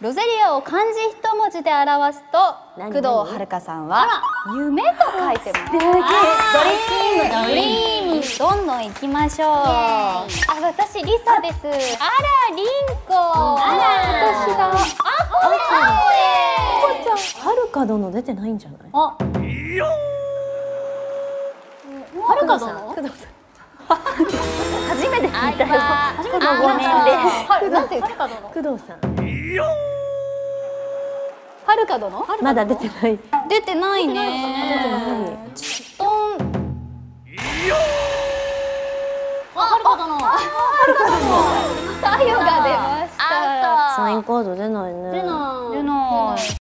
ロゼリアを漢字一文字で表すと何？工藤遥さんは夢と書いてます。ドリームドリームどんどん行きましょう。あ私リサです。あらリンコ。あら。私だ。あこれはるか殿出てないんじゃない？あはるか殿？工藤さん。初めて聞いたよ。あ初めてごめん工藤さんはるか殿？まだ出てない。出てないね。トンあ、はるか殿。はるか殿。太陽が出ました。サインカード出ないね。出ない